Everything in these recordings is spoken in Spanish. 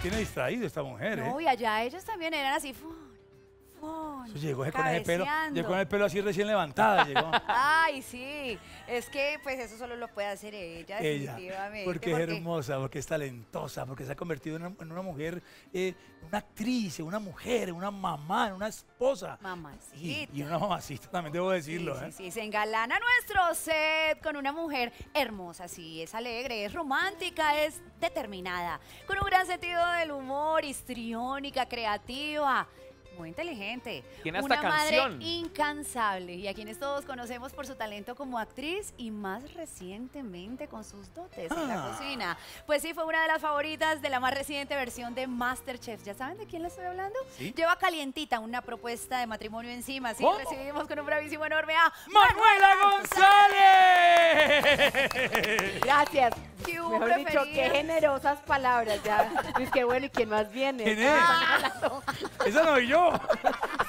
tiene distraído esta mujer, ¿eh? No, y allá ellos también eran así. Eso llegó con ese pelo, llegó con el pelo así recién levantada, llegó. Ay, sí. Es que pues eso solo lo puede hacer ella, Ella, definitivamente. porque es hermosa, porque es talentosa, porque se ha convertido en una, en una mujer, eh, una actriz, una mujer, una mamá, una esposa. Y, Mamacita. y una mamacita también debo Sí, decirlo, sí, ¿eh? sí, se engalana nuestro set con una mujer hermosa, sí, es alegre, es romántica, es determinada, con un gran sentido del humor, histriónica, creativa, muy inteligente. Tiene hasta una madre incansable y a quienes todos conocemos por su talento como actriz y más recientemente con sus dotes en la Ah. cocina. Pues sí, fue una de las favoritas de la más reciente versión de Masterchef. ¿Ya saben de quién les estoy hablando? Sí. Lleva calientita una propuesta de matrimonio encima. Sí, ¿Cómo? recibimos con un bravísimo enorme a ¡Manuela González! Gracias. ¿Qué hubo, Mejor dicho, qué generosas palabras ya. Es que bueno, ¿y quién más viene? ¿Quién es? Esa no soy yo.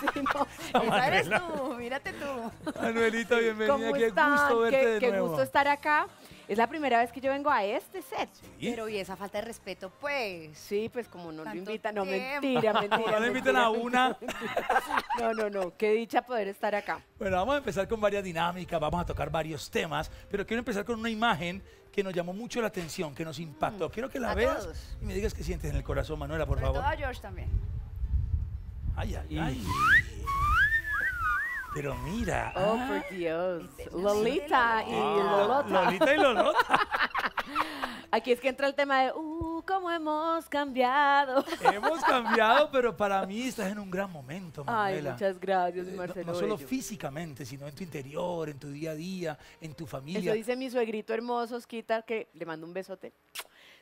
Sí, no. esa eres tú, mírate tú. Manuelita, bienvenida. ¿Cómo Qué están? gusto verte qué de qué nuevo. gusto estar acá. Es la primera vez que yo vengo a este set. ¿Y? Pero y esa falta de respeto, pues. Sí, pues como no lo invitan, no, tiempo. mentira, mentira. No le invitan a una. No, no, no, qué dicha poder estar acá. Bueno, vamos a empezar con varias dinámicas, vamos a tocar varios temas, pero quiero empezar con una imagen que nos llamó mucho la atención, que nos impactó. Quiero que la Mm. a veas todos. y me digas qué sientes en el corazón, Manuela, por Sobre favor. todo a George también. Ay, ay, ay. Pero mira. Oh, ah, por Dios. Este, Lolita y ah, Lolota. Lolita y Lolota. Aquí es que entra el tema de, uh, cómo hemos cambiado. Hemos cambiado, pero para mí estás en un gran momento, Ay, muchas gracias, Eh, no- Marcelo. No, solo Bello. físicamente, sino en tu interior, en tu día a día, en tu familia. Eso dice mi suegrito hermoso, Osquita, que le mando un besote.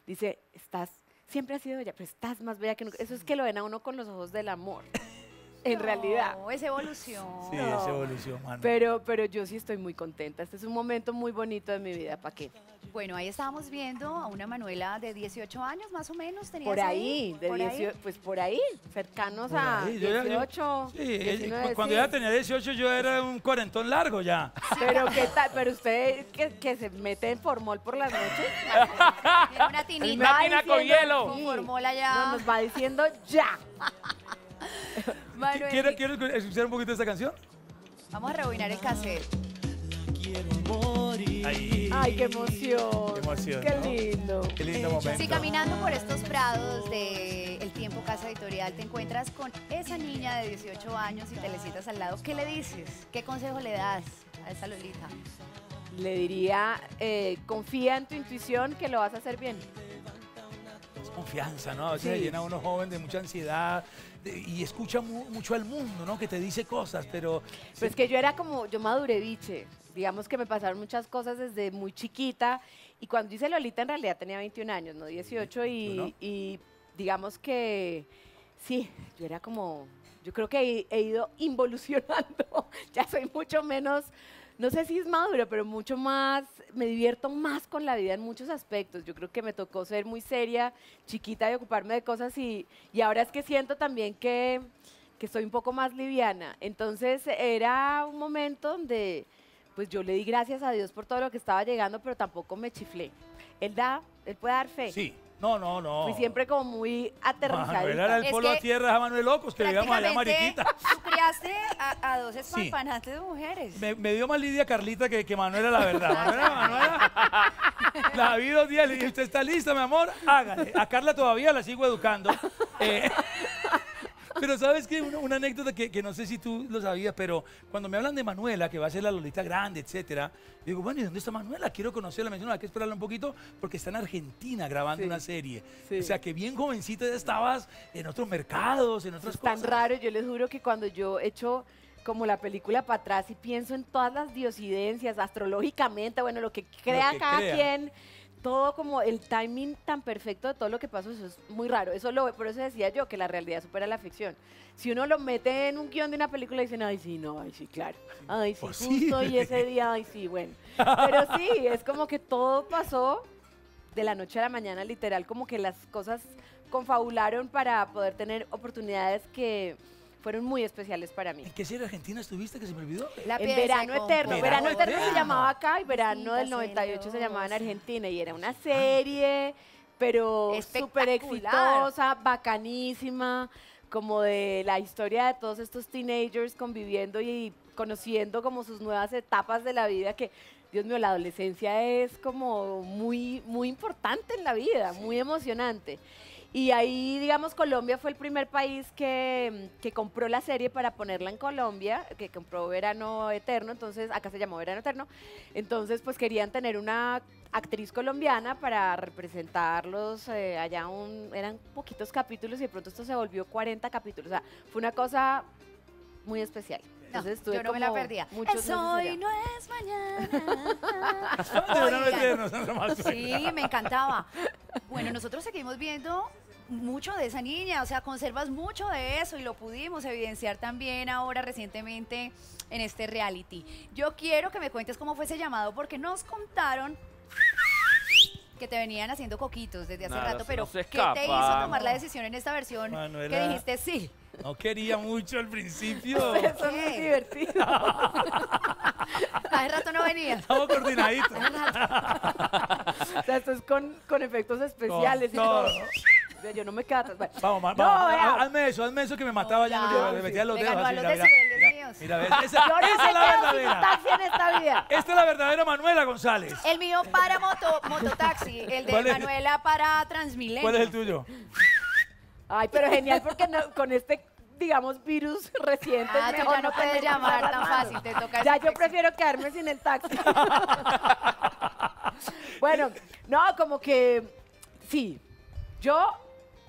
Dice, estás, siempre has sido bella, pero estás más bella que nunca. Eso es que lo ven a uno con los ojos del amor, en realidad. No, es evolución. Sí, No. es evolución, Manu. Pero, pero yo sí estoy muy contenta. Este es un momento muy bonito de mi vida, ¿para qué? Bueno, ahí estábamos viendo a una Manuela de 18 años, más o menos. ¿tenías Por ahí, de Por ahí. 18, pues por ahí, cercanos Por a ahí, yo ya- yo- 18, Sí, ella- 19, cuando sí. ella tenía 18 yo era un cuarentón largo ya. Pero qué tal, pero usted que, que se mete en formol por las noches. Tiene una tinita. va máquina con hielo. Con formola ya. No, nos va diciendo ya. Manuel, ¿Quieres, ¿Quieres escuchar un poquito de esta canción? Vamos a rebobinar el cassette. Ahí. Ay, qué emoción. Qué emoción, Qué ¿no? lindo. Qué lindo momento. Si caminando por estos prados de El Tiempo Casa Editorial te encuentras con esa niña de 18 años y te le sientas al lado, ¿qué le dices? ¿Qué consejo le das a esa Lolita? Le diría, eh, confía en tu intuición que lo vas a hacer bien. Es confianza, ¿no? A veces Sí. se llena uno joven de mucha ansiedad de- y escucha mu- mucho al mundo, ¿no? Que te dice cosas, pero... Pues que yo era como, yo maduré biche. Digamos que me pasaron muchas cosas desde muy chiquita. Y cuando hice Lolita, en realidad tenía 21 años, no 18. Y, ¿Tú no? y digamos que sí, yo era como, yo creo que he, he ido involucionando. ya soy mucho menos, no sé si es madura, pero mucho más, me divierto más con la vida en muchos aspectos. Yo creo que me tocó ser muy seria, chiquita y ocuparme de cosas. Y, y ahora es que siento también que que soy un poco más liviana. Entonces era un momento donde pues yo le di gracias a Dios por todo lo que estaba llegando, pero tampoco me chiflé. Él da, él puede dar fe. Sí. No, no, no. Fui siempre como muy aterrizadita. Manuel era el Es polo a tierra a Manuel Locos, que vivíamos allá Mariquita. Tú criaste a, a dos espampanantes de mujeres. Me, me dio más Lidia Carlita que, que Manuela, la verdad. Manuela, Manuela, la vi dos días, le dije, ¿usted está lista, mi amor? Hágale. A Carla todavía la sigo educando. Eh, pero ¿sabes qué? Una, una anécdota que, que no sé si tú lo sabías, pero cuando me hablan de Manuela, que va a ser la Lolita grande, etcétera, digo, bueno, ¿y dónde está Manuela? Quiero conocerla. Me dicen, no, hay que esperarla un poquito porque está en Argentina grabando Sí, una serie. sí. O sea, que bien jovencita ya estabas en otros mercados, en otras Es tan cosas. raro, yo les juro que cuando yo echo como la película para atrás y pienso en todas las diosidencias, astrológicamente, bueno, lo que crea que cada crea. quien, todo como el timing tan perfecto de todo lo que pasó, eso es muy raro. Eso lo, por eso decía yo que la realidad supera la ficción. Si uno lo mete en un guion de una película, dicen, ay, sí, no, ay, sí, claro. Ay, sí, justo y ese día, ay, sí, bueno. Pero sí, es como que todo pasó de la noche a la mañana, literal, como que las cosas confabularon para poder tener oportunidades que fueron muy especiales para mí. ¿En qué serie argentina estuviste que se me olvidó? La En verano eterno. Verano Verano eterno se Eterno. llamaba acá y verano del Distinta 98 se llamaba en. Argentina y era una serie pero súper Espectacular. exitosa, bacanísima, como de la historia de todos estos teenagers conviviendo y conociendo como sus nuevas etapas de la vida que Dios mío, la adolescencia es como muy muy importante en la vida, muy emocionante. Y ahí, digamos, Colombia fue el primer país que, que compró la serie para ponerla en Colombia, que compró Verano Eterno, entonces acá se llamó Verano Eterno. Entonces, pues querían tener una actriz colombiana para representarlos eh, allá, un, eran poquitos capítulos y de pronto esto se volvió 40 capítulos. O sea, fue una cosa muy especial. No, Entonces, yo no me la perdía. Es hoy, no es mañana. Sí, me encantaba. Bueno, nosotros seguimos viendo mucho de esa niña, o sea, conservas mucho de eso y lo pudimos evidenciar también ahora recientemente en este reality. Yo quiero que me cuentes cómo fue ese llamado porque nos contaron que te venían haciendo coquitos desde hace Nada, rato, pero ¿qué te hizo tomar la decisión en esta versión que dijiste sí? No quería mucho al principio. Eso es muy ¿Qué? divertido. Hace rato no venía. Estamos coordinaditos. O sea, esto es con, con efectos especiales y Con todo. todo. O sea, Yo no me quedo. Bueno, Vamos, No, vamos, vea. ha- hazme eso, hazme eso que me mataba ya, ya, no, me metía los dedos así, los mira, mira, mira, míos. mira, ves, esa, yo no esa me es la verdadera. taxi en esta vida. Esta es la verdadera Manuela González. El mío para moto, mototaxi, el de. Manuela para Transmilenio. ¿Cuál es el tuyo? Ay, pero genial porque no- con este, digamos, virus reciente. Ah, tú mejor ya no puedes llamar tan fácil, te toca Ya yo prefiero quedarme sin el taxi. bueno, no, como que sí. Yo,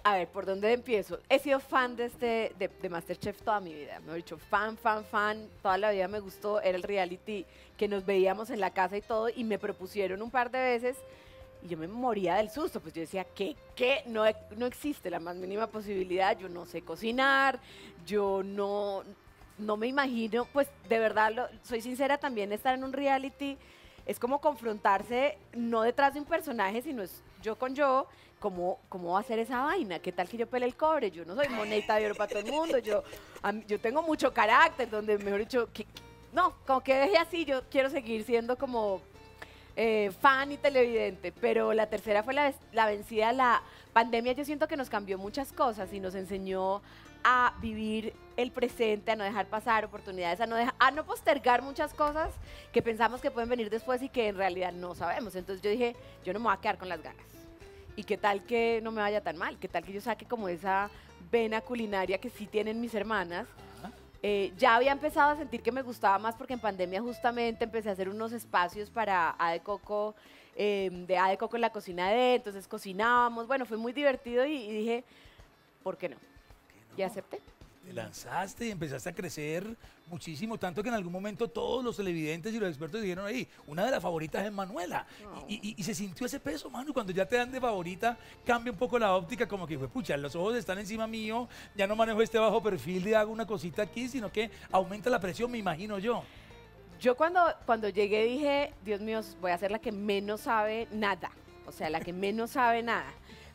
a ver, ¿por dónde empiezo? He sido fan de este de, de Masterchef toda mi vida. Me he dicho fan, fan, fan. Toda la vida me gustó. Era el reality que nos veíamos en la casa y todo. Y me propusieron un par de veces. Y yo me moría del susto, pues yo decía, ¿qué? ¿Qué? No, e- no existe la más mínima posibilidad, yo no sé cocinar, yo no, no me imagino, pues de verdad, lo- soy sincera, también estar en un reality es como confrontarse, no detrás de un personaje, sino es yo con yo, ¿cómo, cómo va a ser esa vaina? ¿Qué tal que yo pele el cobre? Yo no soy moneta de oro para todo el mundo, yo, yo tengo mucho carácter, donde mejor dicho, no, como que deje así, yo quiero seguir siendo como eh, fan y televidente, pero la tercera fue la, la vencida. La pandemia yo siento que nos cambió muchas cosas y nos enseñó a vivir el presente, a no dejar pasar oportunidades, a no, deja- a no postergar muchas cosas que pensamos que pueden venir después y que en realidad no sabemos. Entonces yo dije, yo no me voy a quedar con las ganas. ¿Y qué tal que no me vaya tan mal? ¿Qué tal que yo saque como esa vena culinaria que sí tienen mis hermanas? Eh, ya había empezado a sentir que me gustaba más porque en pandemia justamente empecé a hacer unos espacios para A de Coco, eh, de A de Coco en la cocina de, entonces cocinábamos, bueno, fue muy divertido y, y dije, ¿por qué no? Y acepté. Te lanzaste y empezaste a crecer muchísimo, tanto que en algún momento todos los televidentes y los expertos dijeron ahí, una de las favoritas es Manuela. Y, y- y se sintió ese peso, Manu, cuando ya te dan de favorita, cambia un poco la óptica, como que fue, pucha, los ojos están encima mío, ya no manejo este bajo perfil de hago una cosita aquí, sino que aumenta la presión, me imagino yo. Yo cuando, cuando llegué dije, Dios mío, voy a ser la que menos sabe nada, o sea, la que menos sabe nada.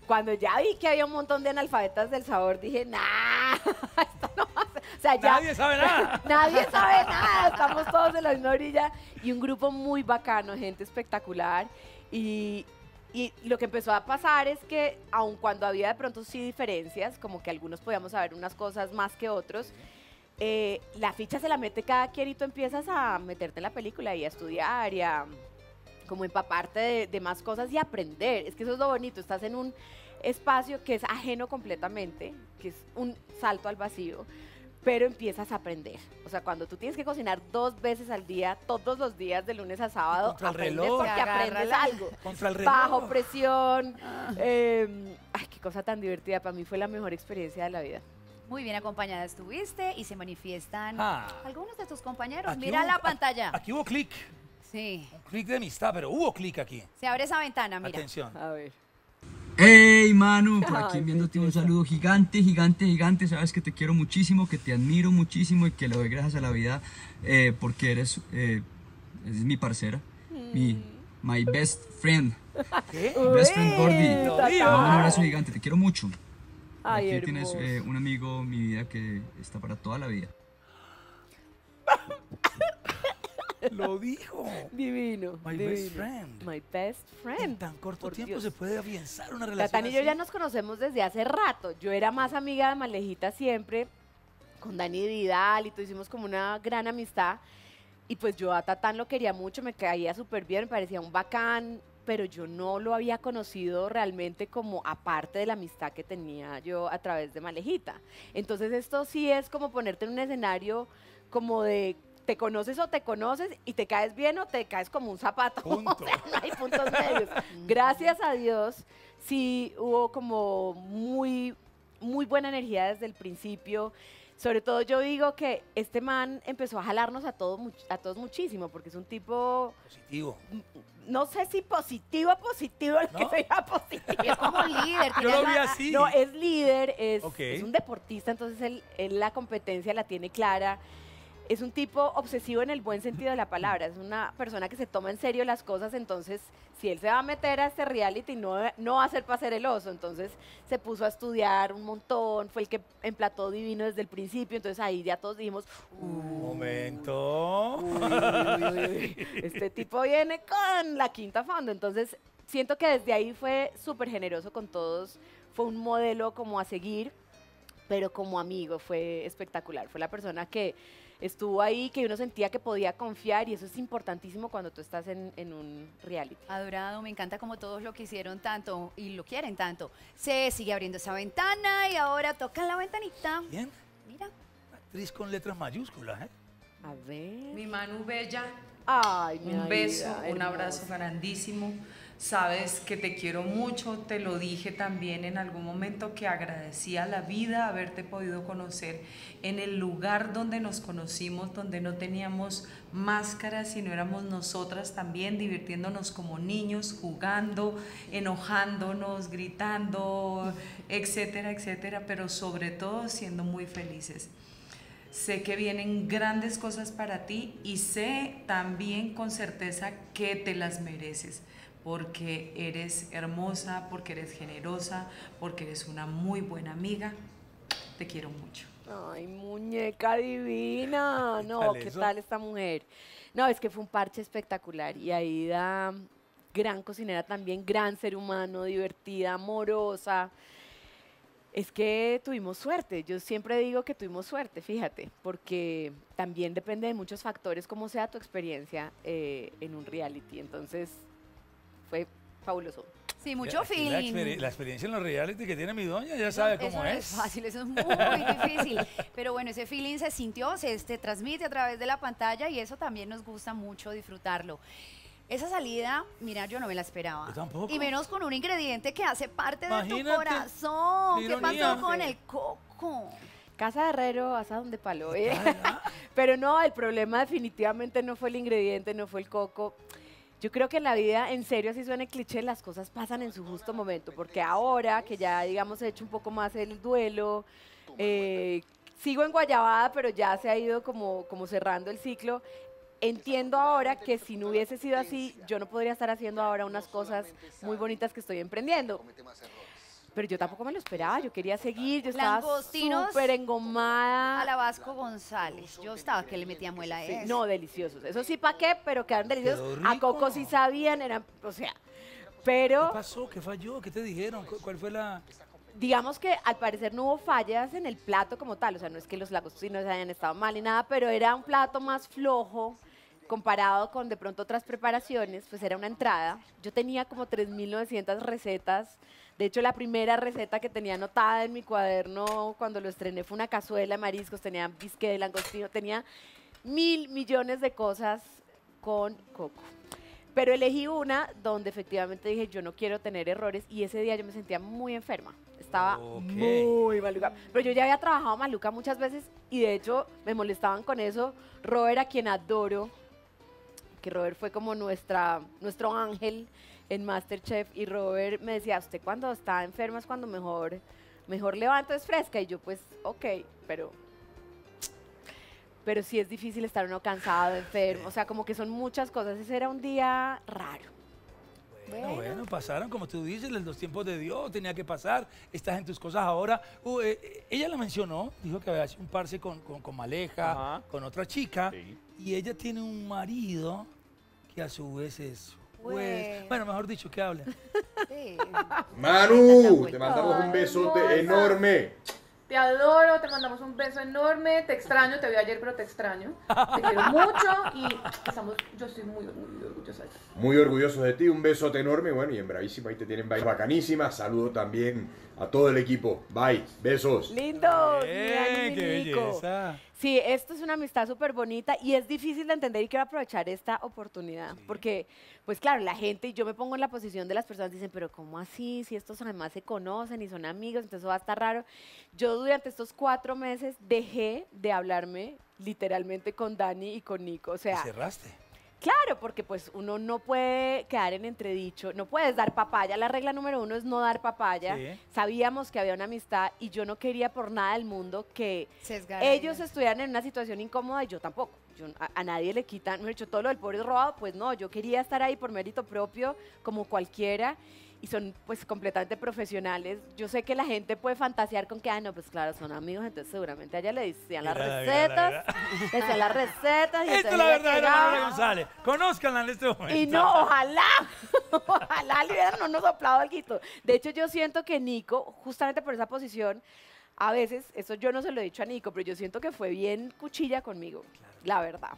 Cuando ya vi que había un montón de analfabetas del sabor, dije, nah, esto no va a ser". O sea, ya, Nadie sabe nada. Nadie sabe nada, estamos todos en la misma orilla y un grupo muy bacano, gente espectacular. Y, y lo que empezó a pasar es que, aun cuando había de pronto sí diferencias, como que algunos podíamos saber unas cosas más que otros, eh, la ficha se la mete cada quien y tú empiezas a meterte en la película y a estudiar y a como empaparte de, de más cosas y aprender. Es que eso es lo bonito, estás en un espacio que es ajeno completamente, que es un salto al vacío, pero empiezas a aprender. O sea, cuando tú tienes que cocinar dos veces al día, todos los días, de lunes a sábado, Contra el reloj. porque aprendes algo. Contra el reloj. Bajo presión. eh, ay, qué cosa tan divertida. Para mí fue la mejor experiencia de la vida. Muy bien acompañada estuviste y se manifiestan Ah. algunos de tus compañeros. Aquí Mira hubo- la pantalla. Aquí hubo clic, Sí, un clic de amistad, pero hubo clic aquí. se abre esa ventana, mira. Atención. A ver. Hey Manu, por aquí enviándote un saludo gigante, gigante, gigante. Sabes que te quiero muchísimo, que te admiro muchísimo y que le doy gracias a la vida eh, porque eres, eh, eres mi parcera, mi my best friend, ¿Qué? best friend Gordy. Un abrazo gigante, te quiero mucho. Ay, aquí tienes hermoso. eh, un amigo, mi vida, que está para toda la vida. Lo dijo. Divino. My divino. best friend. My best En friend. tan corto por tiempo Dios. se puede afianzar una relación. Tatán y yo así. ya nos conocemos desde hace rato. Yo era más amiga de Malejita siempre, con Dani Vidal y todo hicimos como una gran amistad. Y pues yo a Tatán lo quería mucho, me caía súper bien, me parecía un bacán, pero yo no lo había conocido realmente como aparte de la amistad que tenía yo a través de Malejita. Entonces esto sí es como ponerte en un escenario como de te conoces o te conoces y te caes bien o te caes como un zapato. Punto. O sea, no hay puntos medios. Gracias a Dios sí hubo como muy, muy buena energía desde el principio. Sobre todo yo digo que este man empezó a jalarnos a todos, much- a todos muchísimo, porque es un tipo, Positivo. no sé si positivo, positivo, el que ¿No? sea positivo. Es como líder. Yo lo vi la- así. No, es líder, es, un deportista, entonces él, él la competencia la tiene clara. Es un tipo obsesivo en el buen sentido de la palabra. Es una persona que se toma en serio las cosas, entonces si él se va a meter a este reality, no, no va a ser para ser el oso. Entonces se puso a estudiar un montón, fue el que emplató divino desde el principio, entonces ahí ya todos dijimos, Un momento. Uy, uy, uy, uy. Este tipo viene con la quinta fondo. Entonces, siento que desde ahí fue súper generoso con todos. Fue un modelo como a seguir, pero como amigo fue espectacular. Fue la persona que estuvo ahí, que uno sentía que podía confiar y eso es importantísimo cuando tú estás en, en un reality. Adorado, me encanta como todos lo quisieron tanto y lo quieren tanto. Se sigue abriendo esa ventana y ahora tocan la ventanita. Bien. Mira. Actriz con letras mayúsculas, ¿eh? A ver. Mi Manu Bella, Ay, mi un beso, un abrazo grandísimo. Sabes que te quiero mucho, te lo dije también en algún momento que agradecía la vida haberte podido conocer en el lugar donde nos conocimos, donde no teníamos máscaras, sino éramos nosotras también divirtiéndonos como niños, jugando, enojándonos, gritando, etcétera, etcétera, pero sobre todo siendo muy felices. Sé que vienen grandes cosas para ti y sé también con certeza que te las mereces, porque eres hermosa, porque eres generosa, porque eres una muy buena amiga. Te quiero mucho. Ay, muñeca divina. ¿Qué No, tal ¿qué tal esta mujer? No, es que fue un parche espectacular. Y Aida, gran cocinera también, gran ser humano, divertida, amorosa. Es que tuvimos suerte. Yo siempre digo que tuvimos suerte, fíjate, porque también depende de muchos factores, como sea tu experiencia eh, en un reality. Entonces, fue fabuloso. Sí, mucho Aquí La, feeling. experi- la experiencia en los reality que tiene mi doña ya sabe eso cómo no es. fácil, eso es muy difícil. Pero bueno, ese feeling se sintió, se este, transmite a través de la pantalla y eso también nos gusta mucho disfrutarlo. Esa salida, mira, yo no me la esperaba. Yo tampoco. Y menos con un ingrediente que hace parte de tu Imagínate, corazón. qué ¿Qué ironía. pasó con el coco? Casa de Herrero, asa donde palo. ¿eh? Ah, Pero no, el problema definitivamente no fue el ingrediente, no fue el coco. Yo creo que en la vida, en serio, así suena cliché, las cosas pasan en su justo momento, porque ahora que ya, digamos, he hecho un poco más el duelo, eh, sigo en Guayabada, pero ya se ha ido como, como cerrando el ciclo. Entiendo ahora que si no hubiese sido así, yo no podría estar haciendo ahora unas cosas muy bonitas que estoy emprendiendo. Pero yo tampoco me lo esperaba, yo quería seguir, yo estaba súper engomada. A la Vasco González. Yo estaba que le metía muela a Sí, eso. no, deliciosos. Eso sí, ¿para qué? Pero quedaron deliciosos. Quedó A Coco sí sabían, eran, o sea, ¿Qué pero pasó? ¿Qué falló? ¿Qué te dijeron? ¿Cu- ¿Cuál fue la...? digamos que al parecer no hubo fallas en el plato como tal. O sea, no es que los langostinos hayan estado mal ni nada, pero era un plato más flojo comparado con de pronto otras preparaciones, pues era una entrada. Yo tenía como 3.900 recetas. De hecho, la primera receta que tenía anotada en mi cuaderno cuando lo estrené fue una cazuela de mariscos, tenía bisque de langostino, tenía mil millones de cosas con coco. Pero elegí una donde efectivamente dije, yo no quiero tener errores y ese día yo me sentía muy enferma. Estaba Ok. muy maluca. Pero yo ya había trabajado maluca muchas veces y de hecho me molestaban con eso. Robert, a quien adoro, que Robert fue como nuestra, nuestro ángel en Masterchef y Robert me decía, usted cuando está enferma es cuando mejor, mejor levanta es fresca y yo pues, ok, pero pero sí es difícil estar uno cansado, enfermo, o sea, como que son muchas cosas. Ese era un día raro. Bueno, bueno, pasaron, como tú dices, los tiempos de Dios, tenía que pasar, estás en tus cosas ahora. Uh, eh, eh, ella la mencionó, dijo que había hecho un parse con, con, con Maleja, Ajá. con otra chica, Sí. y ella tiene un marido que a su vez es Güey. Bueno, mejor dicho, que habla. Sí. Manu, te mandamos un besote enorme. Te adoro, te mandamos un beso enorme, te extraño, te vi ayer pero te extraño. Te quiero mucho y estamos, yo estoy muy, muy orgullosa de ti. Muy orgullosos de ti, un besote enorme. Bueno, y en Bravísima ahí te tienen bye bacanísimas. Saludo también a todo el equipo. Bye, besos. Lindos, Eh, Dani y ¡Qué mi Nico. belleza! Sí, esto es una amistad súper bonita y es difícil de entender y quiero aprovechar esta oportunidad porque, pues claro, la gente, y yo me pongo en la posición de las personas, dicen, pero ¿cómo así? Si estos además se conocen y son amigos, entonces eso va a estar raro. Yo durante estos cuatro meses dejé de hablarme literalmente con Dani y con Nico, o Y sea, cerraste. Claro, porque pues uno no puede quedar en entredicho, no puedes dar papaya. La regla número uno es no dar papaya. Sí. Sabíamos que había una amistad y yo no quería por nada del mundo que ellos estuvieran en una situación incómoda y yo tampoco. Yo, a, a nadie le quitan, me he dicho todo lo del pobre robado, pues no, yo quería estar ahí por mérito propio, como cualquiera, y son pues completamente profesionales. Yo sé que la gente puede fantasear con que, ah, no, pues claro, son amigos, entonces seguramente a ella le decían las recetas, le decían las recetas. y Esta es la verdadera González. Conózcanla en este momento. Y no, ojalá, ojalá le hubieran unos soplado algo. De hecho, yo siento que Nico, justamente por esa posición, a veces, eso yo no se lo he dicho a Nico, pero yo siento que fue bien cuchilla conmigo, la verdad.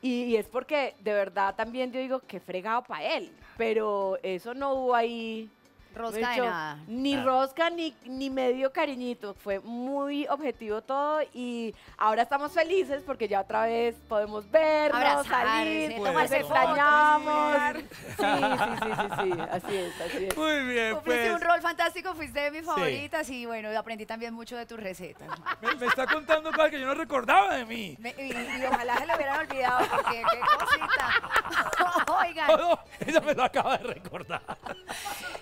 Y, y es porque de verdad también yo digo que fregado para él, pero eso no hubo ahí. Rosca de hecho, nada. Ni Nada. rosca ni, ni medio cariñito. Fue muy objetivo todo y ahora estamos felices porque ya otra vez podemos vernos, Abrazarse, salir, nos tomarse extrañamos. Sí, sí, sí, sí, sí, así es, así es. Muy bien, Cumpliste pues. un rol fantástico, fuiste de mis favoritas y bueno, aprendí también mucho de tus recetas. Me, me está contando cosas que yo no recordaba de mí. Me- y, y ojalá se lo hubieran olvidado porque qué cosita. Oigan, ella me lo acaba de recordar.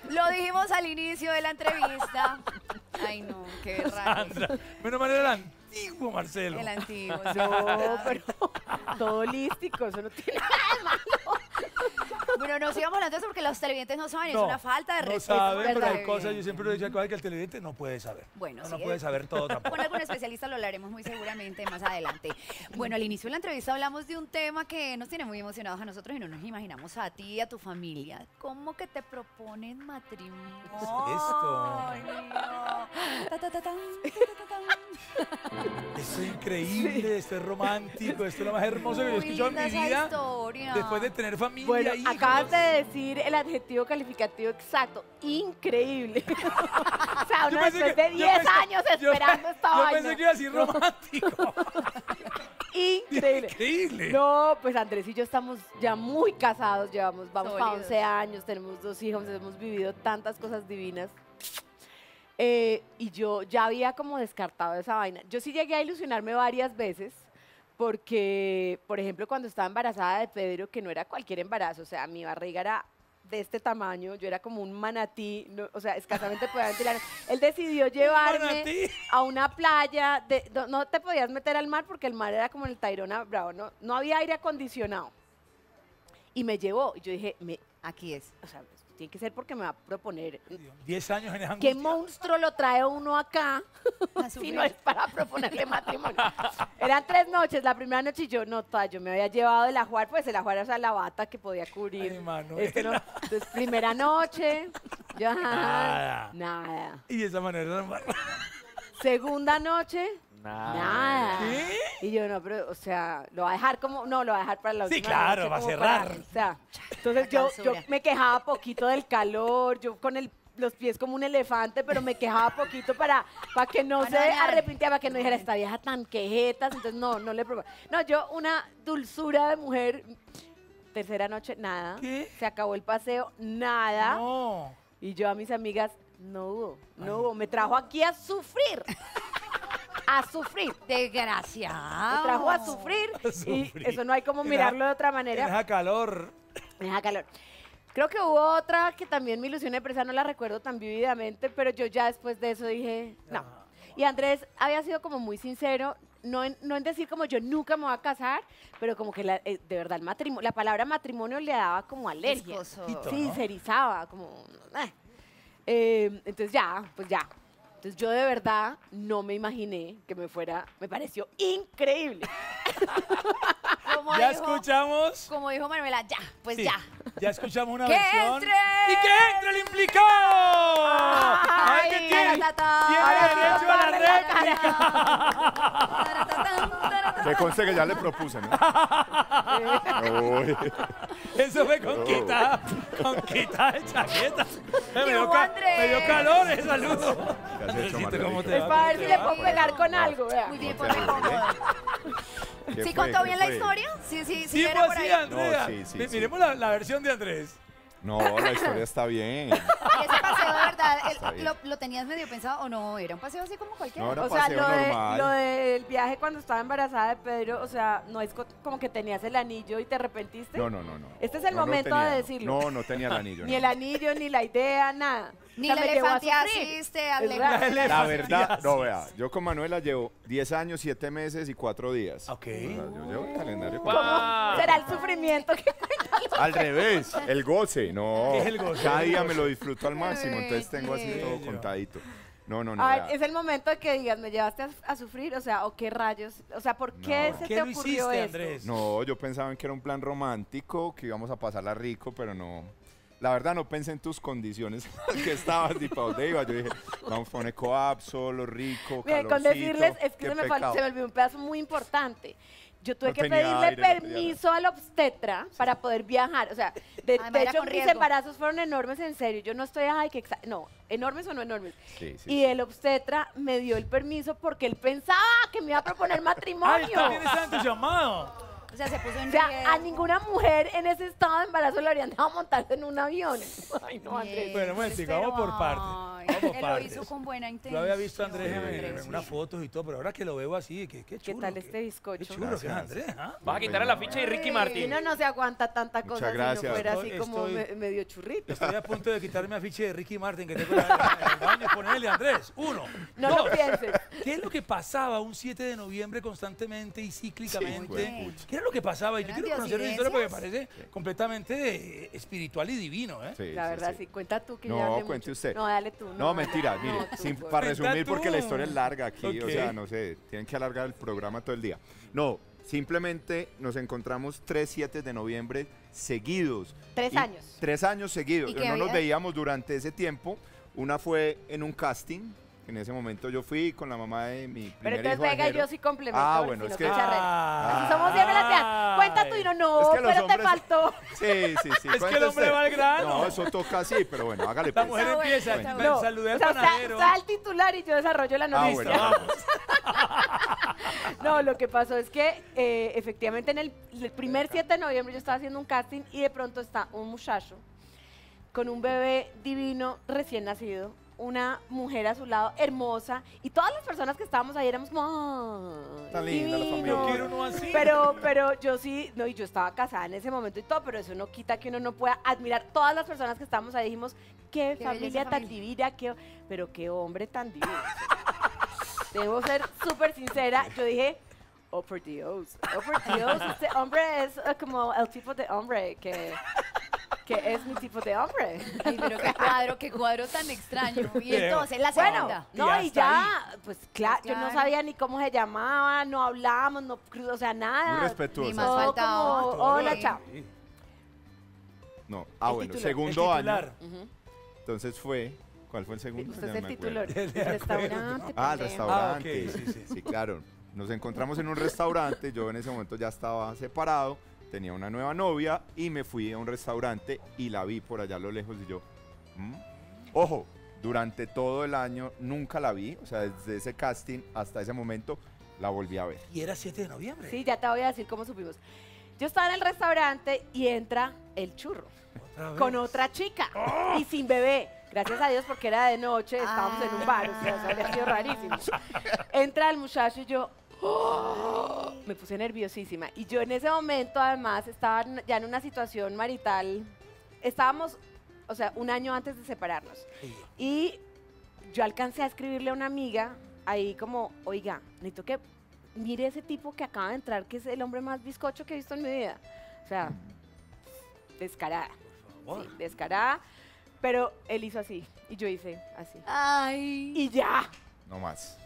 lo dijimos al inicio de la entrevista. Ay no, qué raro. Sandra. Menos mal era el antiguo Marcelo. El antiguo. sí, No, pero todo holístico, eso no tiene nada de malo. Bueno, no sigamos hablando de eso porque los televidentes no saben, No, es una falta de no respeto. saben, pero hay cosas, yo siempre le decía que el televidente no puede saber. Bueno, no, sí, no puede saber todo tampoco. Con algún especialista lo hablaremos muy seguramente más adelante. Bueno, al inicio de la entrevista hablamos de un tema que nos tiene muy emocionados a nosotros y no nos imaginamos a ti y a tu familia. ¿Cómo que te proponen matrimonio? ¿Qué es esto? Ay, no. Ta, ta, ta, es increíble, esto es romántico, esto es lo más hermoso que yo he escuchado en mi vida. historia. Después de tener familia, Bueno, hijos. Acabas de decir el adjetivo calificativo exacto, increíble. o sea, Yo uno después que- de yo 10 pensé- años yo- esperando esta Yo vaina. pensé que iba a decir romántico. Increíble. Increíble. No, pues Andrés y yo estamos ya muy casados, llevamos, vamos para Sólidos. 11 años, tenemos dos hijos, hemos vivido tantas cosas divinas. Eh, y yo ya había como descartado esa vaina. Yo sí llegué a ilusionarme varias veces, porque, por ejemplo, cuando estaba embarazada de Pedro, que no era cualquier embarazo, o sea, mi barriga era de este tamaño, yo era como un manatí, no- o sea, escasamente podía ventilar. Él decidió llevarme a una playa, de, no, no te podías meter al mar porque el mar era como en el Tayrona Bravo, no, no había aire acondicionado. Y me llevó, y yo dije, me, Aquí es. o sea, tiene que ser porque me va a proponer. 10 años en esa ¿Qué monstruo lo trae uno acá A si no es para proponerle matrimonio? Eran tres noches, la primera noche y yo, no, ta, yo me había llevado el ajuar, pues el ajuar era la bata que podía cubrir. Ay. Este no- Entonces, primera noche, yo, ajá, Nada. nada. Y de esa manera Segunda noche, Nada. nada. ¿Qué? Y yo, no, pero, o sea, lo va a dejar como, no, lo va a dejar para la Sí, última claro, noche va a como cerrar. para- o sea, entonces yo, yo me quejaba poquito del calor, yo con el, los pies como un elefante, pero me quejaba poquito para, para que no Para se dañar. arrepintiera, para que no dijera, esta vieja tan quejetas, entonces no, no le probaba. No, yo una dulzura de mujer, tercera noche, nada. ¿Qué? Se acabó el paseo, nada. No. Y yo a mis amigas, no hubo, no hubo. Me trajo aquí a sufrir. A sufrir. Desgraciado. Me trajo a sufrir. A Y eso no hay como mirarlo de otra manera. esa calor. Me da calor. Creo que hubo otra que también mi ilusión de presa no la recuerdo tan vívidamente, pero yo ya después de eso dije, no. Y Andrés había sido como muy sincero. no en, no en decir como yo nunca me voy a casar, pero como que la- eh, de verdad el matrimonio, la palabra matrimonio le daba como alergia. Viscoso. Sí, ¿no? se erizaba, como... eh. Eh, entonces ya, pues ya. Entonces yo de verdad no me imaginé que me fuera, me pareció increíble. Como Ya dijo- escuchamos. Como dijo Manuela, ya, pues Sí, ya. Ya escuchamos una ¡Que versión. entre! ¡Y que entre el implicado! Ay, tiene. taratata. Tiene derecho a la réplica. Que conste que ya le propuse, ¿no? Uy. Eso fue con quita, con quita de chaqueta. Me dio, ca- me dio calor, eh, saludo. ¿Qué has hecho, Es para ver ¿Cómo si le puedo pegar con algo, vea. Muy bien, ¿Cómo ponme cómodo. ¿Qué ¿Sí fue? contó ¿Qué bien la historia? Sí, sí, sí, Sí, era fue por así, ahí. Andrea. No, sí, sí, Mi- sí. Miremos la, la versión de Andrés. No, la historia está bien. Y ese paseo de verdad, el- Está bien. lo, lo tenías medio pensado o no? Era un paseo así como cualquiera. No, era O sea, paseo lo, de- normal. lo del viaje cuando estaba embarazada de Pedro, o sea, no es co- como que tenías el anillo y te arrepentiste. No, no, no, no. Este es el No momento tenía, de no. decirlo. No, no tenía el anillo. Ni no. el anillo, ni la idea, nada. Ni O sea, la raro. de la La verdad, no, vea, yo con Manuela llevo 10 años, 7 meses y 4 días. Ok. O sea, yo llevo el calendario. ¿Cómo será el sufrimiento que Al revés, el goce, no. ¿Qué es el goce? Cada día me lo disfruto al máximo, entonces tengo así todo contadito. No, no, no. A ver, es el momento de que digas, me llevaste a, a sufrir, o sea, o qué rayos, o sea, ¿por qué No. se ¿Qué te lo ocurrió hiciste, esto? Andrés? No, yo pensaba en que era un plan romántico, que íbamos a pasarla rico, pero no. La verdad no pensé en tus condiciones que estabas y para dónde iba. Yo dije, vamos a poner coap, solo, rico, Miren, con decirles, es que se me, se me olvidó un pedazo muy importante. Yo tuve No que pedirle aire, no permiso al obstetra para poder viajar. O sea, de, Además, de era hecho, mis riesgo. embarazos fueron enormes, en serio. Yo no estoy, ay, que No, enormes o no enormes. Sí, sí, y sí. el obstetra me dio el permiso porque él pensaba que me iba a proponer Ay, matrimonio. también está entusiasmado. O sea, se puso en O sea, a ninguna mujer en ese estado de embarazo le habrían dejado montarse en un avión. Ay, no, Andrés. Bueno, momentico, pero, vamos por partes, ay, vamos por Él lo partes. hizo con buena Yo intención. había visto a Andrés en, en Andrés, unas sí. fotos y todo, pero ahora que lo veo así, qué ¿Qué chulo. tal qué- este bizcocho? Qué chulo que es. Andrés, ¿ah? Vas a quitarle la ficha de Ricky Si Martin. uno no se aguanta tanta Muchas cosa si gracias. no fuera así Estoy- como estoy- me- medio churrito. Estoy a punto de quitarme afiche de Ricky Martin que tengo en el baño y a Andrés. Uno. No dos. lo pienses. ¿Qué es lo que pasaba un 7 de noviembre constantemente y cíclicamente? Sí, ¿Qué era lo que pasaba? Y yo ¿Eran quiero conocer una historia porque me parece completamente eh, espiritual y divino, ¿eh? Sí, La verdad, sí. sí. Cuenta tú que No, ya cuente mucho. usted. No, dale tú. No, mentira, no, mire, tú, sin- por para Cuenta resumir, porque la historia es larga aquí, o Ok. sea, no sé, tienen que alargar el programa todo el día. No, simplemente nos encontramos tres 7 de noviembre seguidos. Tres Y- años. Tres años seguidos. ¿Y qué No nos había? veíamos durante ese tiempo. Una fue en un casting. En ese momento yo fui con la mamá de mi primer Pero entonces hijo, Vega y Ajero. yo sí complemento. Ah, bueno, es que-. Ah. Así somos tías. Cuenta tú y no, no, Es que los pero te faltó. Sí, sí, sí. Es que el hombre va al grano. No, eso toca así, pero bueno, hágale La pues. mujer Está bueno, empieza, me bueno. saludé o al sea, está, panadero. está el titular y yo desarrollo la Ah, noticia. bueno, vamos. No, lo que pasó es que eh, efectivamente en el, el primer 7 de noviembre yo estaba haciendo un casting y de pronto está un muchacho con un bebé divino recién nacido, una mujer a su lado hermosa y todas las personas que estábamos ahí éramos como "Ay, Tan linda la divino". familia. Yo quiero uno así. Pero, pero yo sí, no, y yo estaba casada en ese momento y todo, pero eso no quita que uno no pueda admirar todas las personas que estábamos ahí. Dijimos, qué, Qué familia tan familia. divina, qué, pero qué hombre tan divino. Debo ser súper sincera. Yo dije, oh por Dios, oh por Dios, este hombre es eh, como el tipo de hombre que, que es mi tipo de hombre. Ay, pero qué cuadro, qué cuadro tan extraño. Y entonces, la segunda. No, y, ya, pues claro, Pues yo no sabía ni cómo se llamaba, no hablábamos, no, o sea, nada. Muy Ni respetuosa. más Todo faltaba. como, hola, chao. Sí. No, ah, El bueno, titular. Segundo año. Entonces fue. ¿Cuál fue el segundo? Usted es el titular. El restaurante. Ah, el restaurante. Ah, ok, sí, sí. claro. Nos encontramos en un restaurante. Yo en ese momento ya estaba separado. Tenía una nueva novia y me fui a un restaurante y la vi por allá a lo lejos y yo. ¿mm? Ojo, durante todo el año nunca la vi. O sea, desde ese casting hasta ese momento la volví a ver. Y era 7 de noviembre. Sí, ya te voy a decir cómo supimos. Yo estaba en el restaurante y entra el churro Otra vez. con otra chica y sin bebé. Gracias a Dios porque era de noche, estábamos en un bar, o sea, eso habría sido rarísimo. Entra el muchacho y yo ¡oh! Me puse nerviosísima. Y yo en ese momento además estaba ya en una situación marital. Estábamos, o sea, un año antes de separarnos. Y yo alcancé a escribirle a una amiga ahí como, oiga, necesito que mire ese tipo que acaba de entrar, que es el hombre más bizcocho que he visto en mi vida. O sea, descarada. favor. Sí, descarada. Pero él hizo así y yo hice así. Ay. Y ya. No más.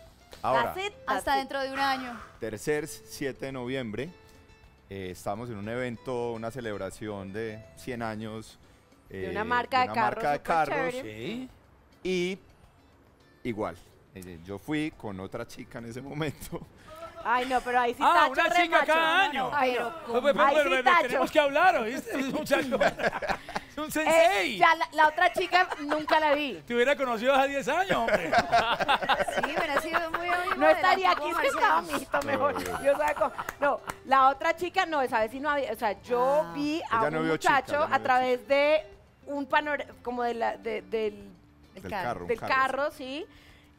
Ahora, Hasta dentro de un año. tercer 7 de noviembre, eh, estamos en un evento, una celebración de 100 años. De eh, una marca de una carros marca de carros. Sí. Y igual, eh, yo fui con otra chica en ese momento. Ay, no, pero ahí sí Ah, tacho una re chica macho. cada No, no, año. Ay, Pero no. Pues, Ahí pues, pues, tenemos que hablar, ¿oíste? Es un Eh, sensei. ya la, la otra chica nunca la vi. Te hubiera conocido hace 10 años, hombre. Sí, hubiera sido muy amigo No del estaría aquí sentado, mijito, mejor. Yo saco. No, la otra chica no, esa vez sí no había. O sea, yo Ah. vi a Ella no un chica, muchacho no a través de un panorama, como de la, de- del, El del carro. del carro, sí,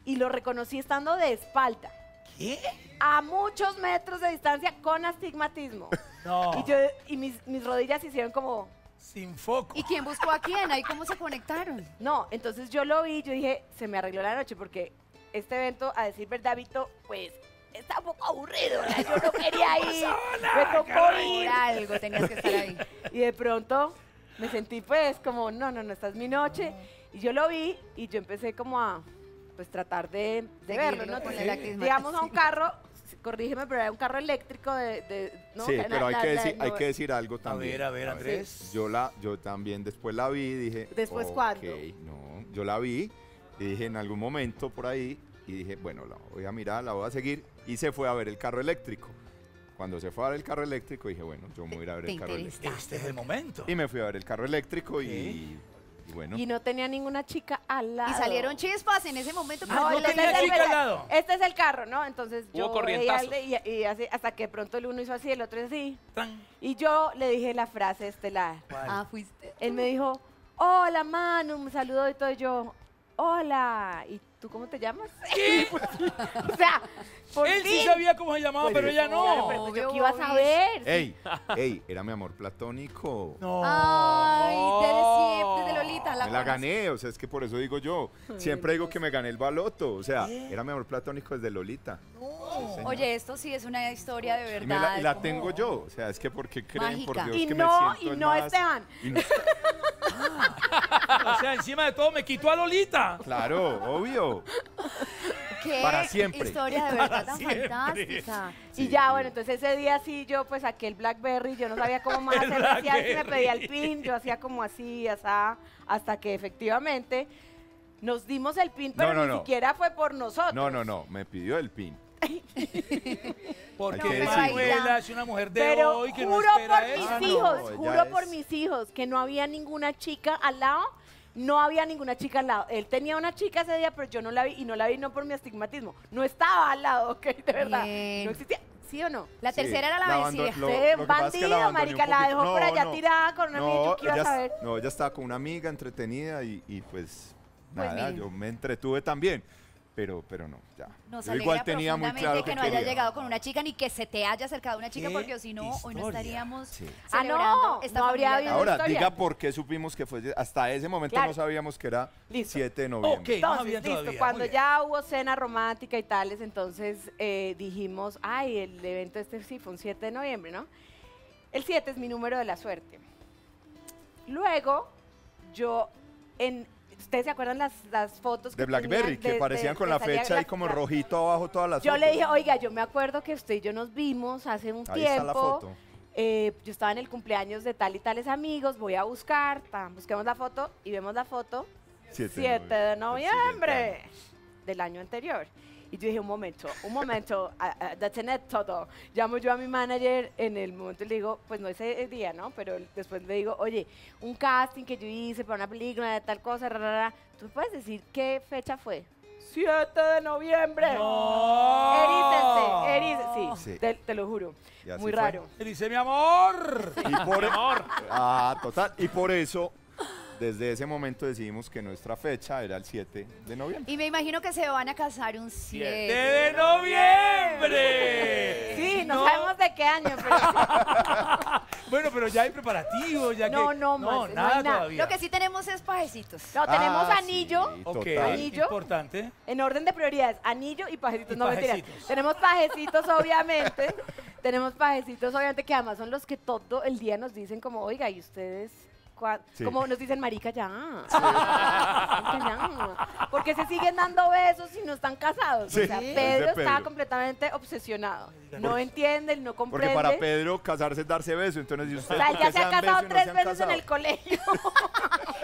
y lo reconocí estando de espalda. ¿Qué? A muchos metros de distancia con astigmatismo. No. Y, yo, y mis, mis rodillas hicieron como, Sin foco. ¿Y quién buscó a quién? ¿Ahí cómo se conectaron? no, entonces yo lo vi, yo dije, se me arregló la noche porque este evento, a decir verdad, Vito, pues está un poco aburrido, ¿verdad? yo no quería ir, me tocó ir. Por algo tenías que estar ahí. Y de pronto me sentí pues como, no, no, no, esta es mi noche. Y yo lo vi y yo empecé como a pues tratar de, de verlo, ¿no? digamos a un carro, corrígeme, pero era un carro eléctrico de... de- ¿no? Sí, La- pero hay, la- que la- decir, hay que decir algo A también. ver, a ver, Andrés. Yo la, yo también después la vi y dije. ¿Después ok, cuándo? No, yo la vi y dije en algún momento por ahí y dije, bueno, la voy a mirar, la voy a seguir y se fue a ver el carro eléctrico. Cuando se fue a ver el carro eléctrico dije, bueno, yo me voy a ir a ver el carro eléctrico. Este es el momento. Y me fui a ver el carro eléctrico y bueno. Y no tenía ninguna chica al lado. Y salieron chispas en ese momento. Ah, no este tenía es el chica al lado. Este es el carro, ¿no? Entonces Hubo yo veía al de- y, y así, hasta que de pronto el uno hizo así, el otro así. Tan. Y yo le dije la frase estelar. Ah, fuiste. Él me dijo, hola Manu, me saludó y todo y yo, hola, ¿y tú cómo te llamas? o sea, por Él sí fin. sabía cómo se llamaba, Pues, pero ella Claro, no. pero pues yo qué iba a saber. ¡Ey! ¡Ey! Era mi amor platónico. No. Ay, desde siempre, desde Lolita. La me la conocí. gané, o sea, es que por eso digo yo. Siempre digo que me gané el baloto. O sea, era mi amor platónico desde Lolita. Oye, esto sí es una historia de Y, verdad. me la, y la como- tengo yo. O sea, es que porque creen, por Mágica. Dios, Y que no, me siento y el no más- Esteban. y no- O sea, encima de todo me quitó a Lolita. claro, obvio. ¿Qué Para siempre. historia de verdad Para tan siempre. fantástica. Sí. Y ya, bueno, entonces ese día sí yo pues saqué el Blackberry, yo no sabía cómo más El hacer, decía, si me pedía el pin, yo hacía como así, asá, hasta que efectivamente nos dimos el pin, pero no, ni no. siquiera fue por nosotros. No, no, no. Me pidió el pin. Porque que Manuela es una mujer de Pero hoy que no juro espera por mis eso. Ah, no, hijos, juro por es- mis hijos que no había ninguna chica al lado. No había ninguna chica al lado. Él tenía una chica ese día, pero yo no la vi y no la vi no por mi astigmatismo. No estaba al lado, ok, de verdad. Bien. No existía. ¿Sí o no? La Sí, tercera era la abando- vencida. lo- es que bandido, la marica, la dejó por No, allá no. tirada con una amiga, yo qué iba a ella, saber. no, ella estaba con una amiga entretenida y, y pues, Pues nada, yo me entretuve también. Pero, pero no, ya. Nos yo igual tenía muy claro que, que, no haya quería. llegado con una chica ni que se te haya acercado una chica, ¿Qué porque si no, hoy no estaríamos Sí. Ah, no, celebrando esta no habría habido Ahora, historia. diga por qué supimos que fue. Hasta ese momento Claro. no sabíamos que era Listo. 7 de noviembre. Ok, no Entonces, había listo, todavía. cuando muy bien. ya hubo cena romántica y tales, entonces eh, dijimos, ay, el evento este sí fue un 7 de noviembre, ¿no? El 7 es mi número de la suerte. Luego, yo, en, ¿ustedes se acuerdan las, las fotos De Blackberry, que de- parecían de- con la fecha ahí Black- como Black- rojito abajo todas las Yo le fotos. dije, oiga, yo me acuerdo que usted y yo nos vimos hace un Ahí tiempo. está la foto. eh, yo estaba en el cumpleaños de tal y tales amigos, voy a buscar, tan, busquemos la foto y vemos la foto 7 7 de noviembre del año anterior. Y yo dije, un momento, un momento, ah, detener todo. Llamo yo a mi manager en el momento y le digo, pues no ese día, ¿no? Pero después le digo, oye, un casting que yo hice para una película de tal cosa, ra, ra, ra. ¿tú me puedes decir qué fecha fue? 7 de noviembre. ¡No! Erícese, erícese. Sí, Sí. Te, te lo juro. Muy fue. raro. Dice mi amor. Y por, Ah, total. Y por eso, desde ese momento decidimos que nuestra fecha era el 7 de noviembre. Y me imagino que se van a casar un 7. de noviembre. Sí, no, sabemos de qué año, pero sí. Bueno, pero ya hay preparativos, ya No, que... no, no hay nada nada. todavía. Lo que sí tenemos es pajecitos. No, tenemos Ah, anillo. sí. Anillo. importante. En orden de prioridades, anillo y pajecitos. Y no mentiras. pajecitos. Tenemos pajecitos, obviamente. tenemos pajecitos, obviamente, que además son los que todo el día nos dicen como, oiga, ¿y ustedes? Sí. Como nos dicen, marica, ya. Marica, ya. Porque se siguen dando besos y no están casados. Sí, o sea, es de Pedro, está Pedro. completamente obsesionado. No entiende, no Porque comprende. para Pedro casarse es darse beso, entonces ¿y o ustedes sea, ya se ha casado no tres han veces en casado? el colegio.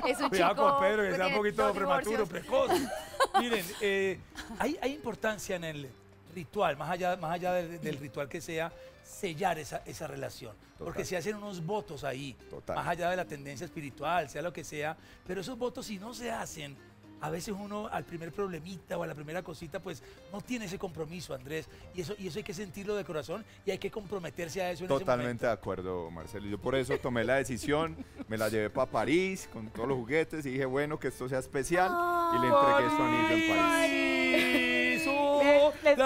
Es un Cuidado chico con Pedro, que está un poquito prematuro, precoz. Miren, eh, hay, hay importancia en el ritual, más allá, más allá del, del ritual que sea, sellar esa, esa relación. Porque se hacen unos votos ahí, Total. más allá de la tendencia espiritual, sea lo que sea, pero esos votos si no se hacen, a veces uno al primer problemita o a la primera cosita, pues no tiene ese compromiso, Andrés, y eso, y eso hay que sentirlo de corazón y hay que comprometerse a eso en ese. Totalmente de acuerdo, Marcelo. Yo por eso tomé la decisión, me la llevé para París con todos los juguetes y dije, bueno, que esto sea especial y le entregué su anillo en París. París, oh, Les-.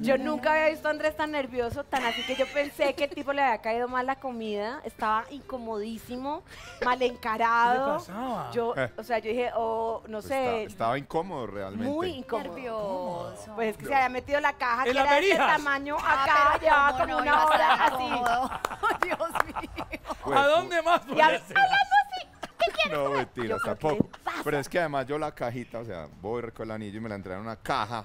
Yo nunca había visto a Andrés tan nervioso, tan así que yo pensé que el tipo le había caído mal la comida. Estaba incomodísimo, mal encarado. ¿Qué le pasaba? Yo, Eh. o sea, yo dije, oh, no Pues sé, estaba, estaba incómodo realmente. muy incómodo. Nervioso. Pues es que se había metido la caja ¿En que era de este tamaño Ah, acá, cómo como no, una hora así. Dios mío. Pues, ¿A dónde más Y ser? No, ¿qué tampoco. Pero es que además yo la cajita, o sea, voy con el anillo y me la entregaron en una caja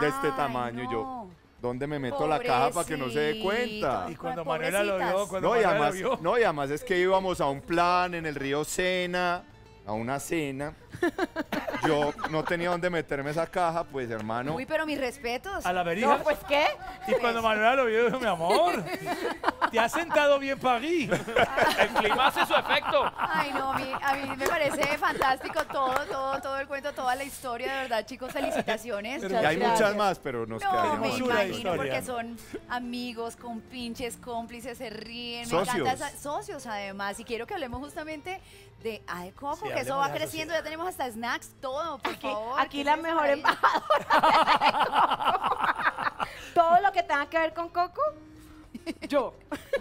de este tamaño y yo. ¿Dónde me meto la caja para que no se dé cuenta? Y cuando. Manuela lo vio, cuando No y, además, lo vio. no, y además es que íbamos a un plan en el río Sena, a una cena. Yo no tenía dónde meterme esa caja, pues hermano. Uy, pero mis respetos. A la verija. No, pues qué. Y cuando Manuela lo vio, dijo, mi amor, te has sentado bien París. El clima hace su efecto. Ay, no, a mí, a mí me parece fantástico todo, todo, todo el cuento, toda la historia, de verdad, chicos, felicitaciones. y hay gracias. muchas más, pero nos No, quedaríamos me imagino historia. porque son amigos, compinches, cómplices, se ríen. Me Socios. encanta esa- socios además. Y quiero que hablemos justamente de A de Coco, Sí, que eso va creciendo. Ya tenemos hasta snacks, todo, por Aquí, favor. aquí ¿qué la mejor embajadora. Todo lo que tenga que ver con Coco, yo.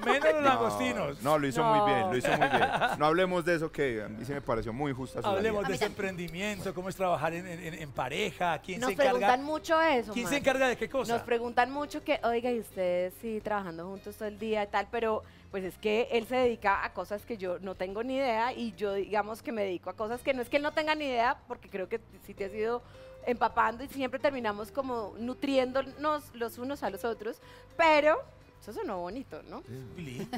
Menos los No, langostinos. No, lo hizo muy bien, lo hizo muy bien. No hablemos de eso que a mí se me pareció muy justa su Hablemos salida. de ese emprendimiento, cómo es trabajar en, en- en pareja, quién Nos se encarga. preguntan mucho eso. ¿Quién se encarga de qué cosa? Nos preguntan mucho que, oiga, y ustedes sí trabajando juntos todo el día y tal, pero pues es que él se dedica a cosas que yo no tengo ni idea y yo digamos que me dedico a cosas que no es que él no tenga ni idea, porque creo que sí te has ido empapando y siempre terminamos como nutriéndonos los unos a los otros, pero eso sonó bonito, ¿no? Lindo.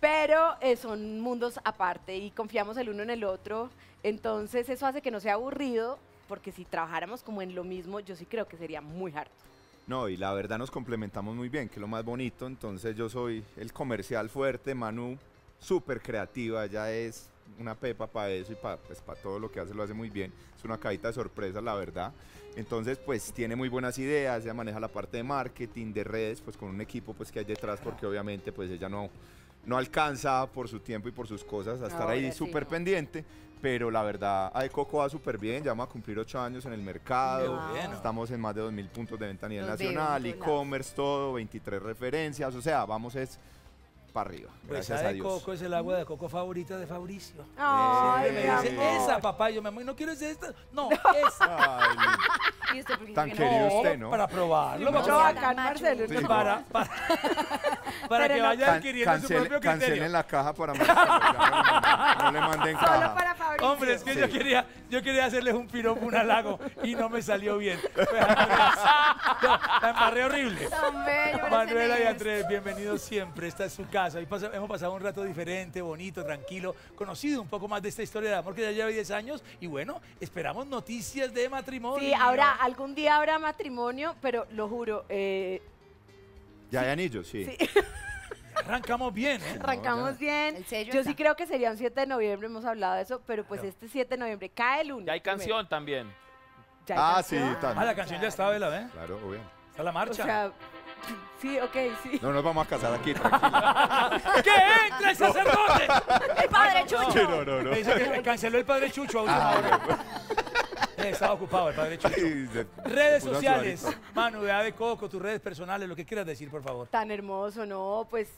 pero eh, son mundos aparte y confiamos el uno en el otro. Entonces eso hace que no sea aburrido, porque si trabajáramos como en lo mismo, yo sí creo que sería muy harto. No, y la verdad nos complementamos muy bien, que es lo más bonito. Entonces yo soy el comercial fuerte, Manu súper creativa, ella es una pepa para eso y para pues, pa todo lo que hace lo hace muy bien. Es una cajita de sorpresas, la verdad. Entonces, pues tiene muy buenas ideas, ella maneja la parte de marketing, de redes, pues con un equipo pues que hay detrás, porque obviamente pues ella no, no alcanza por su tiempo y por sus cosas a estar ahí Ahora sí, súper no. pendiente. Pero la verdad, a Coco va súper bien, ya vamos a cumplir ocho años en el mercado. Estamos en más de 2.000 puntos de venta a nivel Los nacional, e-commerce, todo, 23 referencias, o sea, vamos es para arriba, Pues gracias esa a de Dios. coco es el agua de coco favorita de Fabricio. Ay, me dice, amor. esa papá, y yo, mi amor, no quiero esa, esta. No, esa. Ay, ¿Y usted por qué Tan no? querido usted, ¿no? Para probarlo, No, para, bacán. Marcelo. Sí, para, para, para que vaya Can- adquiriendo su cancele- propio criterio. cancelen la caja para Marcelo, no, le manden- no le manden Solo caja. para. Hombre, es que Sí. yo quería, yo quería hacerles un piropo, un halago, y no me salió bien. Pues, la embarré horrible. Manuela y. Andrés, bienvenidos siempre. Esta es su casa. Hoy pasa- hemos pasado un rato diferente, bonito, tranquilo, conocido un poco más de esta historia de amor que ya lleva 10 años. Y bueno, esperamos noticias de matrimonio. Sí, habrá, algún día habrá matrimonio, pero lo juro, eh, Ya hay anillos, sí. Sí. Arrancamos bien, ¿eh? arrancamos bien. El sello Yo está. sí creo que sería un 7 de noviembre, hemos hablado de eso, pero pues este 7 de noviembre cae el lunes. Ya hay primero. canción también. Ya hay Ah, canción. sí, también. Ah, la canción ya está, ¿verdad? ¿eh? Claro, obvio. Está la O marcha. sea, sí, ok, sí. No nos vamos a casar aquí, tranquila. ¡Que entre el sacerdote! ¡El padre Chucho! no, no, no. Me dice que canceló el padre Chucho a última Ah, hora. no. Eh, estaba ocupado el padre Chucho. Se Redes sociales, Manu, de Ave Coco, tus redes personales, lo que quieras decir, por favor. Tan hermoso, ¿no? Pues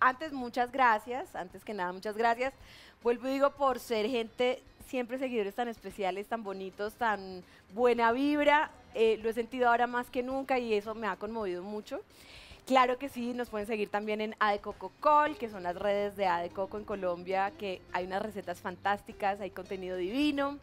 antes muchas gracias, antes que nada muchas gracias. Vuelvo y digo por ser gente, siempre seguidores tan especiales, tan bonitos, tan buena vibra. eh, lo he sentido ahora más que nunca y eso me ha conmovido mucho. Claro que sí, nos pueden seguir también en Adecoco Col, que son las redes de Adecoco en Colombia, que hay unas recetas fantásticas, hay contenido divino.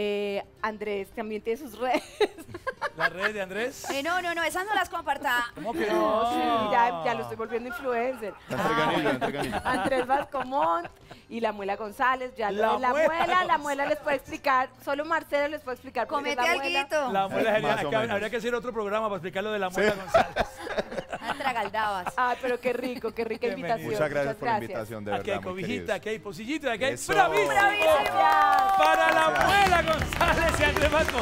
Eh, Andrés también tiene sus redes. Las redes de Andrés. Eh, no, no, no, esas no las comparta. ¿Cómo que No, no? sí, ya, ya lo estoy volviendo influencer. Ganillo. Andrés Vascomont y la Muela González. Ya lo La de la Muela muela, la muela les puede explicar, solo Marcelo les puede explicar. por qué es Comete la muela. alguito. La muela Eh. Habría que hacer otro programa para explicar lo de la muela González. Tragaldabas. Ah, pero qué rico, qué rica Bienvenido. invitación. Muchas gracias por la invitación, de Aquí hay verdad, cobijita, aquí hay posillito, aquí hay bravísimo. ¡Bravísimo! Para la muela González y Andrés Vasco.